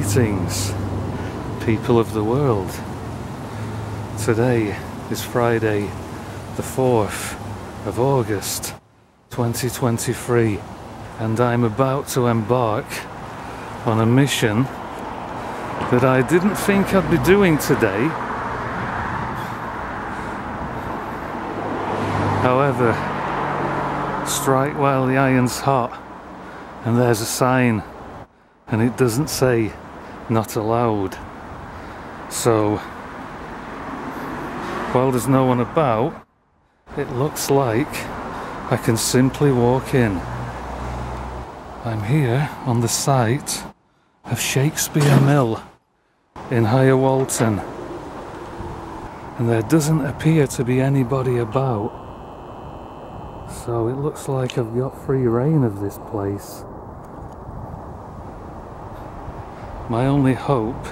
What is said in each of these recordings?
Greetings, people of the world. Today is Friday, the 4th of August 2023, and I'm about to embark on a mission that I didn't think I'd be doing today. However, strike while the iron's hot, and there's a sign, and it doesn't say not allowed. So, while there's no one about, it looks like I can simply walk in. I'm here on the site of Shakespeare Mill in Higher Walton, and there doesn't appear to be anybody about. So it looks like I've got free reign of this place. My only hope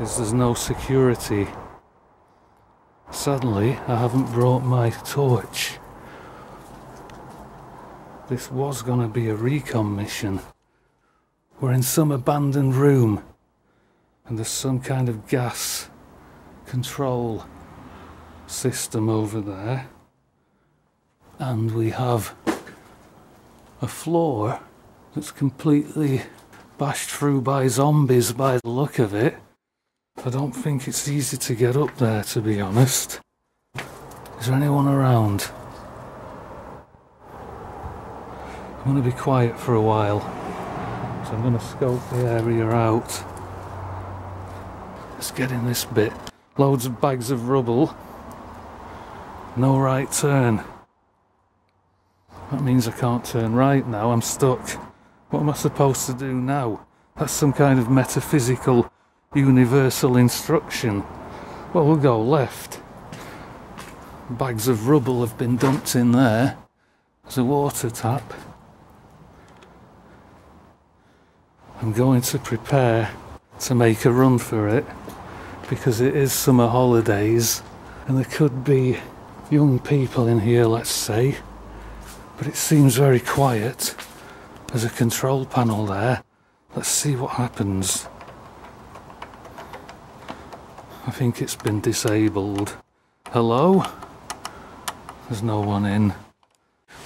is there's no security. Suddenly, I haven't brought my torch. This was going to be a recon mission. We're in some abandoned room and there's some kind of gas control system over there. And we have a floor that's completely bashed through by zombies by the look of it. I don't think it's easy to get up there, to be honest. Is there anyone around? I'm going to be quiet for a while, so I'm going to scope the area out. Let's get in this bit. Loads of bags of rubble. No right turn. That means I can't turn right now, I'm stuck. What am I supposed to do now? That's some kind of metaphysical universal instruction. Well, we'll go left. Bags of rubble have been dumped in there. There's a water tap. I'm going to prepare to make a run for it because it is summer holidays and there could be young people in here, let's say, but it seems very quiet. There's a control panel there. Let's see what happens. I think it's been disabled. Hello? There's no one in.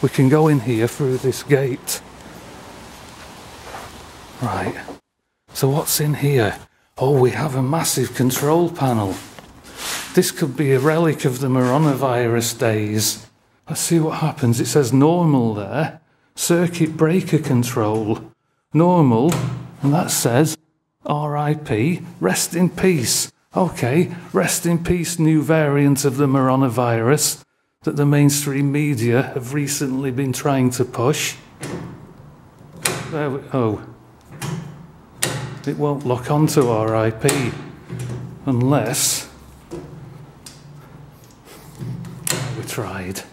We can go in here through this gate. Right. So what's in here? Oh, we have a massive control panel. This could be a relic of the coronavirus days. Let's see what happens. It says normal there. Circuit breaker control. Normal. And that says RIP. Rest in peace. Okay, rest in peace, new variant of the coronavirus that the mainstream media have recently been trying to push. There we oh. It won't lock onto RIP unless we tried.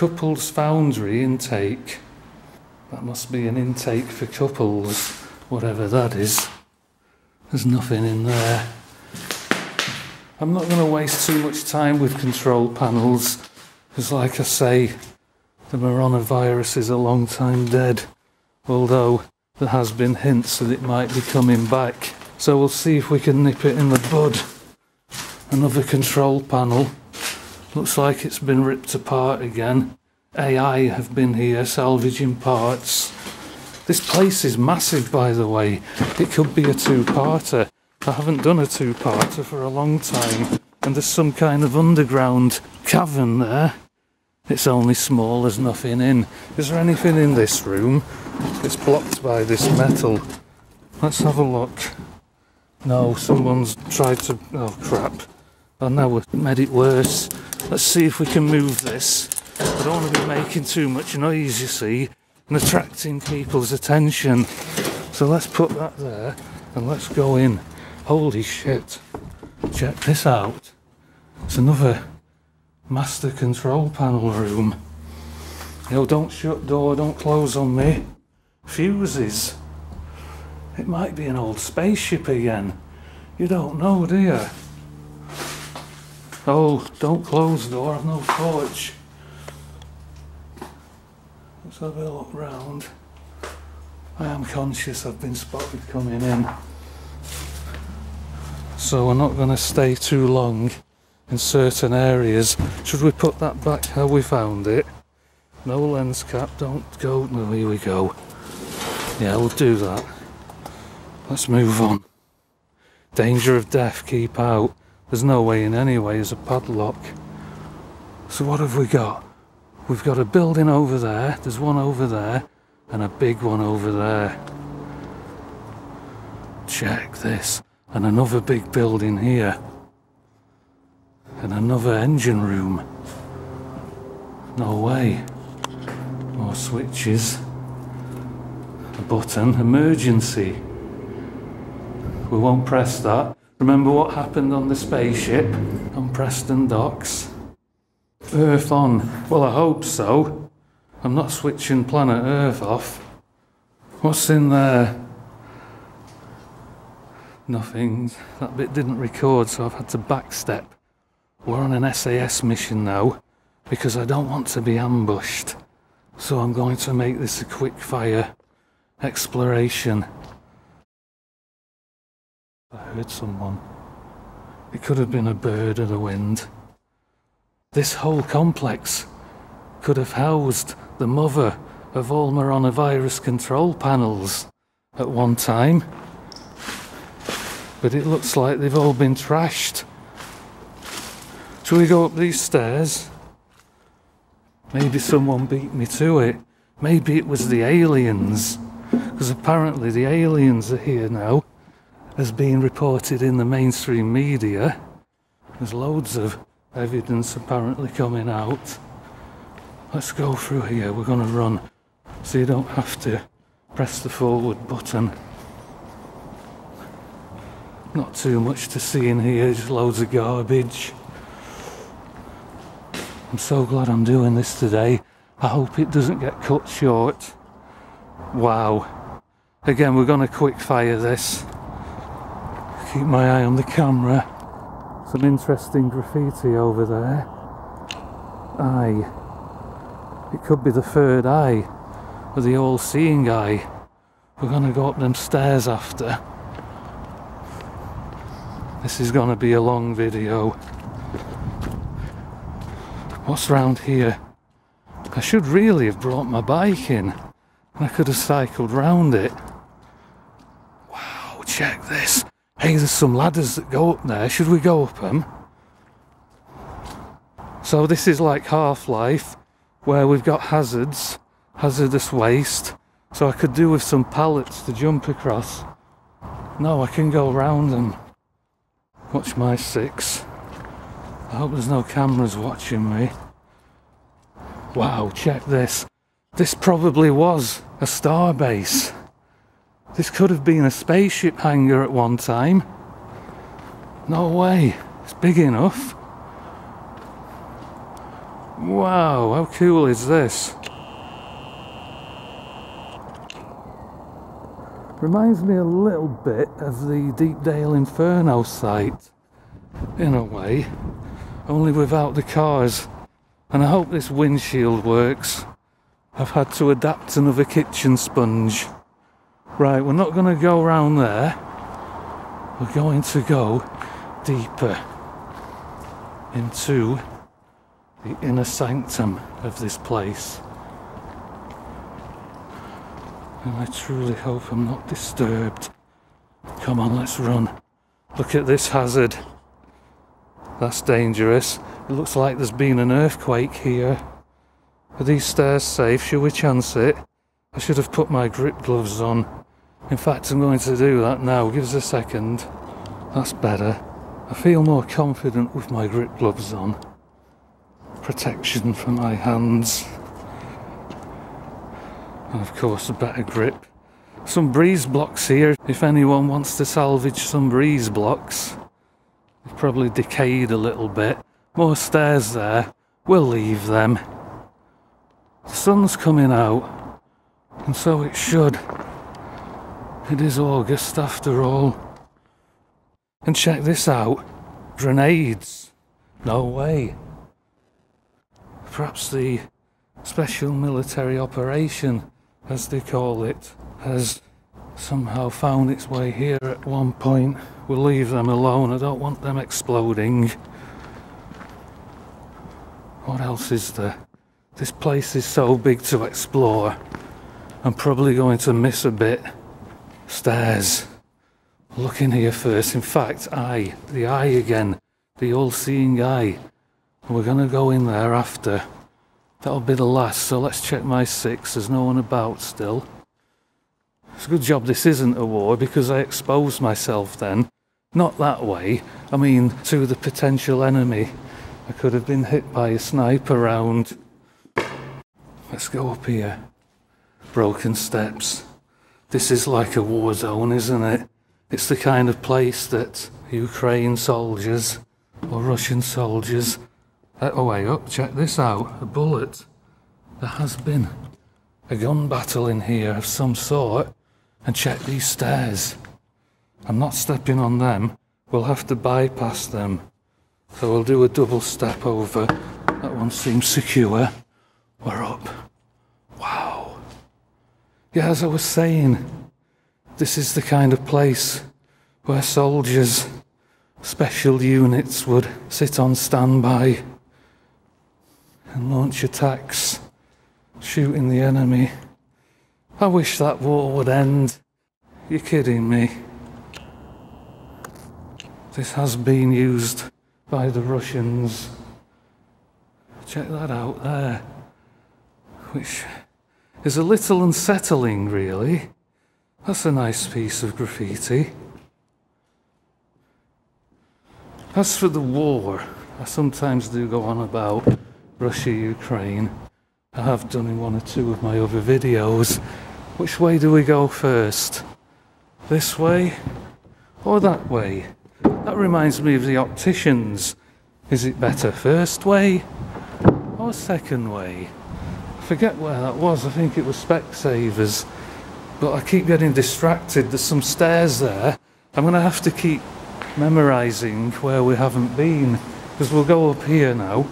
Couples Foundry intake. That must be an intake for couples, whatever that is. There's nothing in there. I'm not going to waste too much time with control panels because, like I say, the coronavirus is a long time dead, although there has been hints that it might be coming back. So we'll see if we can nip it in the bud. Another control panel. Looks like it's been ripped apart again. AI have been here salvaging parts. This place is massive, by the way. It could be a two-parter. I haven't done a two-parter for a long time, and there's some kind of underground cavern there. It's only small, there's nothing in. Is there anything in this room? It's blocked by this metal. Let's have a look. No, someone's tried to... Oh, crap. Oh, now we've made it worse. Let's see if we can move this. I don't want to be making too much noise, you see, and attracting people's attention. So let's put that there, and let's go in. Holy shit. Check this out. It's another master control panel room. Yo, don't shut door, don't close on me. Fuses. It might be an old spaceship again. You don't know, do you? Oh, don't close the door, I've no torch. Let's have a look round. I am conscious I've been spotted coming in. So we're not going to stay too long in certain areas. Should we put that back how we found it? No lens cap, don't go. No, here we go. Yeah, we'll do that. Let's move on. Danger of death, keep out. There's no way in anyway, there's a padlock. So what have we got? We've got a building over there, there's one over there, and a big one over there. Check this. And another big building here. And another engine room. No way. More switches. A button. Emergency. We won't press that. Remember what happened on the spaceship on Preston Docks? Earth on. Well, I hope so. I'm not switching planet Earth off. What's in there? Nothing. That bit didn't record, so I've had to backstep. We're on an SAS mission now because I don't want to be ambushed. So I'm going to make this a quick fire exploration. I heard someone. It could have been a bird or the wind. This whole complex could have housed the mother of all coronavirus control panels at one time. But it looks like they've all been trashed. Shall we go up these stairs? Maybe someone beat me to it. Maybe it was the aliens. Because apparently the aliens are here now, as being reported in the mainstream media. There's loads of evidence apparently coming out. Let's go through here. We're going to run so you don't have to press the forward button. Not too much to see in here, just loads of garbage. I'm so glad I'm doing this today. I hope it doesn't get cut short. Wow. Again, we're going to quick fire this. Keep my eye on the camera. Some interesting graffiti over there. Eye. It could be the third eye, or the all-seeing eye. We're going to go up them stairs after. This is going to be a long video. What's round here? I should really have brought my bike in. I could have cycled round it. Wow, check this. Hey, there's some ladders that go up there. Should we go up them? So this is like Half-Life, where we've got hazards, hazardous waste. So I could do with some pallets to jump across. No, I can go round them. Watch my six. I hope there's no cameras watching me. Wow, check this. This probably was a starbase. This could have been a spaceship hangar at one time. No way. It's big enough. Wow, how cool is this? Reminds me a little bit of the Deepdale Inferno site, in a way, only without the cars. And I hope this windshield works. I've had to adapt another kitchen sponge. Right, we're not going to go around there. We're going to go deeper into the inner sanctum of this place. And I truly hope I'm not disturbed. Come on, let's run. Look at this hazard. That's dangerous. It looks like there's been an earthquake here. Are these stairs safe? Should we chance it? I should have put my grip gloves on. In fact, I'm going to do that now. Give us a second. That's better. I feel more confident with my grip gloves on. Protection for my hands and of course a better grip. Some breeze blocks here, if anyone wants to salvage some breeze blocks. They've probably decayed a little bit. More stairs there, we'll leave them. The sun's coming out, and so it should. It is August after all. And check this out grenades. No way. Perhaps the special military operation as they call it, has somehow found its way here at one point. We'll leave them alone. I don't want them exploding. What else is there? This place is so big to explore. I'm probably going to miss a bit. Stairs. Look in here first. In fact, eye. The eye again. The all seeing eye. We're going to go in there after. That'll be the last, so let's check my six. There's no one about still. It's a good job this isn't a war because I exposed myself then. Not that way, I mean to the potential enemy. I could have been hit by a sniper round. Let's go up here. Broken steps. This is like a war zone, isn't it? It's the kind of place that Ukraine soldiers or Russian soldiers. Uh, oh, way up, check this out. A bullet. There has been a gun battle in here of some sort. And check these stairs. I'm not stepping on them. We'll have to bypass them. So we'll do a double step over. That one seems secure. We're up. Yeah, as I was saying, this is the kind of place where soldiers, special units would sit on standby and launch attacks, shooting the enemy. I wish that war would end. You're kidding me. This has been used by the Russians. Check that out there. Which is a little unsettling, really. That's a nice piece of graffiti. As for the war, I sometimes do go on about Russia Ukraine. I have done in one or two of my other videos. Which way do we go first? This way or that way? That reminds me of the opticians. Is it better first way or second way? Forget where that was. I think it was Specsavers. But I keep getting distracted. There's some stairs there. I'm going to have to keep memorising where we haven't been because we'll go up here now.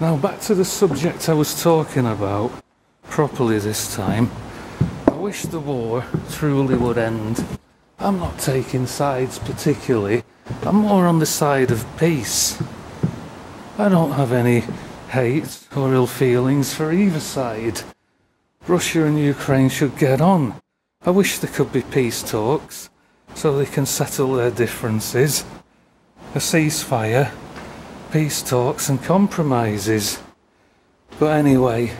Now back to the subject I was talking about properly this time. I wish the war truly would end. I'm not taking sides particularly. I'm more on the side of peace. I don't have any hate or ill feelings for either side. Russia and Ukraine should get on. I wish there could be peace talks so they can settle their differences. A ceasefire, peace talks and compromises. But anyway,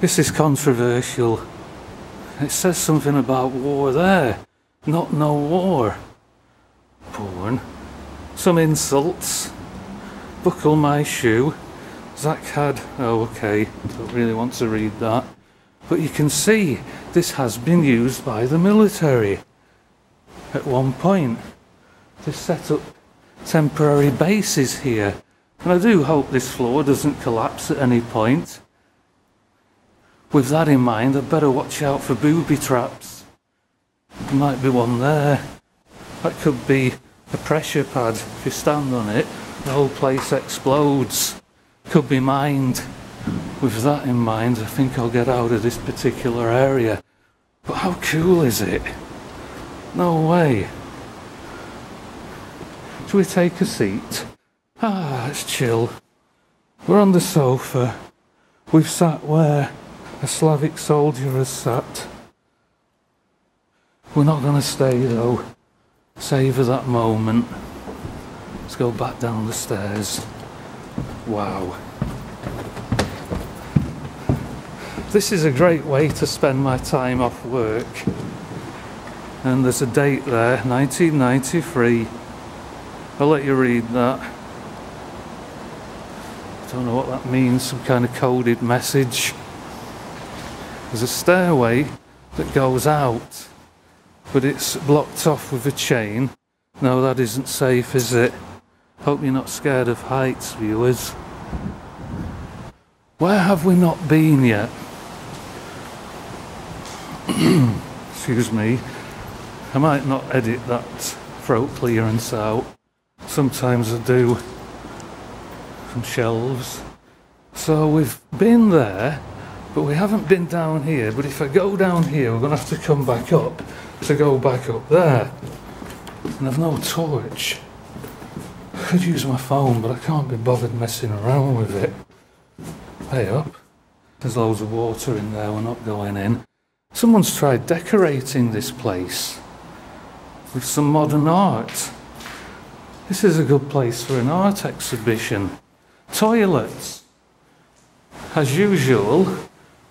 this is controversial. It says something about war there, not no war. Porn. Some insults. Buckle my shoe. Zach had. Oh, okay. Don't really want to read that. But you can see this has been used by the military at one point to set up temporary bases here. And I do hope this floor doesn't collapse at any point. With that in mind, I'd better watch out for booby traps. There might be one there. That could be a pressure pad. If you stand on it, the whole place explodes. Could be mined. With that in mind, I think I'll get out of this particular area. But how cool is it? No way. Should we take a seat? Ah, it's chill. We're on the sofa. We've sat where a Slavic soldier has sat. We're not going to stay though. Savour that moment. Let's go back down the stairs. Wow. This is a great way to spend my time off work. And there's a date there, 1993. I'll let you read that. I don't know what that means, some kind of coded message. There's a stairway that goes out, but it's blocked off with a chain. No, that isn't safe, is it? Hope you're not scared of heights, viewers. Where have we not been yet? Excuse me. I might not edit that throat clearance out. Sometimes I do. Some shelves. So we've been there, But we haven't been down here. But if I go down here, we're going to have to come back up to go back up there. And I've no torch. I could use my phone, but I can't be bothered messing around with it. Hey up. There's loads of water in there, we're not going in. Someone's tried decorating this place with some modern art. This is a good place for an art exhibition. Toilets. As usual,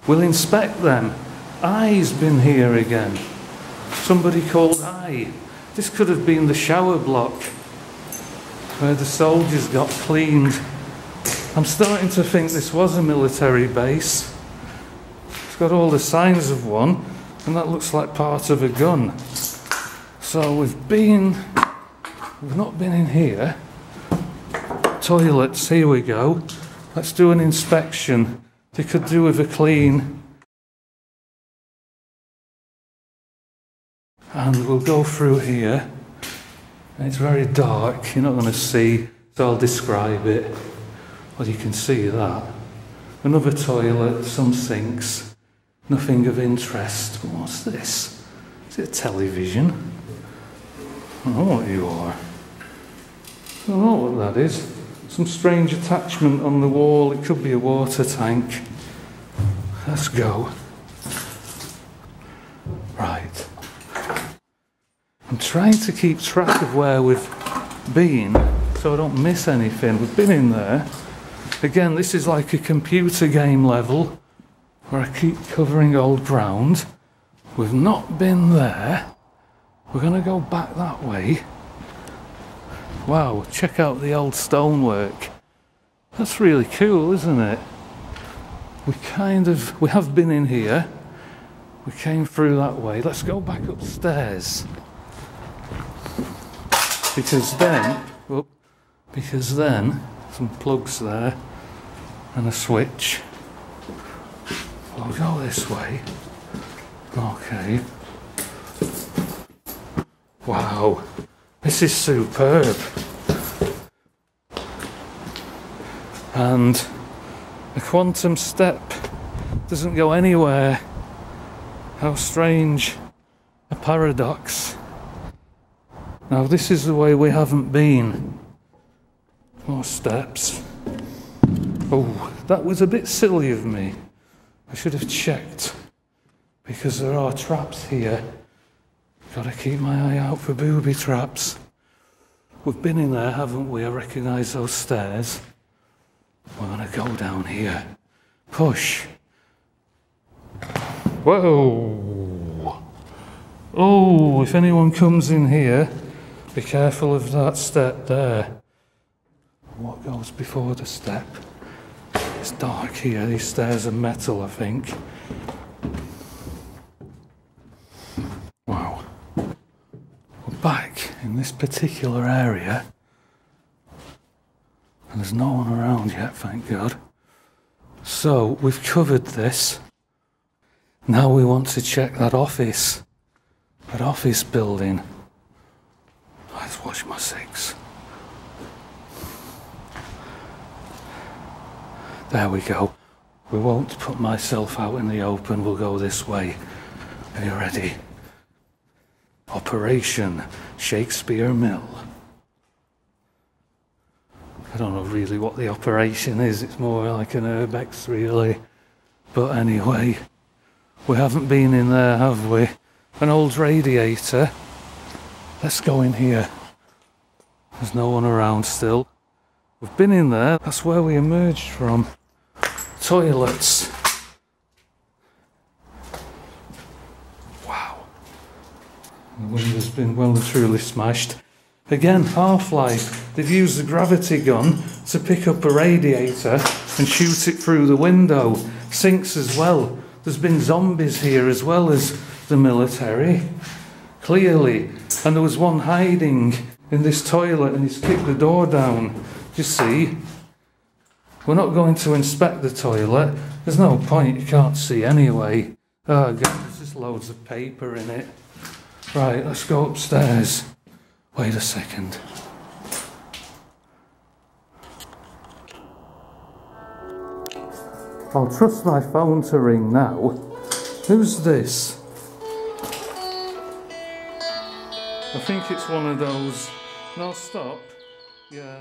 we'll inspect them. I's been here again. Somebody called I. This could have been the shower block where the soldiers got cleaned. I'm starting to think this was a military base. It's got all the signs of one, and that looks like part of a gun. So we've been, we've not been in here. Toilets, here we go. Let's do an inspection. They could do with a clean. And we'll go through here. It's very dark, you're not going to see, so I'll describe it. Well, you can see that. Another toilet, some sinks, nothing of interest. What's this? Is it a television? I don't know what you are. I don't know what that is. Some strange attachment on the wall. It could be a water tank. Let's go. Right. I'm trying to keep track of where we've been so I don't miss anything. We've been in there. Again, this is like a computer game level where I keep covering old ground. We've not been there. We're going to go back that way. Wow, check out the old stonework. That's really cool, isn't it? We kind of, we have been in here. We came through that way. Let's go back upstairs. Because then, oh, because then, some plugs there and a switch. I'll go this way. Okay. Wow, this is superb. And a quantum step doesn't go anywhere. How strange. A paradox. Now, this is the way we haven't been. More steps. Oh, that was a bit silly of me. I should have checked because there are traps here. Gotta keep my eye out for booby traps. We've been in there, haven't we? I recognise those stairs. We're gonna go down here. Push. Whoa! Oh, if anyone comes in here, be careful of that step there. What goes before the step? It's dark here. These stairs are metal, I think. Wow. We're back in this particular area. And there's no one around yet, thank God. So we've covered this. Now we want to check that office. That office building. Let's watch my six. There we go. We won't put myself out in the open, we'll go this way. Are you ready? Operation Shakespeare Mill. I don't know really what the operation is, it's more like an urbex, really. But anyway, we haven't been in there, have we? An old radiator. Let's go in here. There's no one around still. We've been in there, that's where we emerged from toilets. Wow. The window's been well and truly smashed. Again, Half Life. They've used the gravity gun to pick up a radiator and shoot it through the window. Sinks as well. There's been zombies here as well as the military. Clearly. And there was one hiding in this toilet and he's kicked the door down. Do you see? We're not going to inspect the toilet. There's no point, you can't see anyway. Oh God, there's just loads of paper in it. Right, let's go upstairs. Wait a second. I'll trust my phone to ring now. Who's this? I think it's one of those. No, stop. Yeah.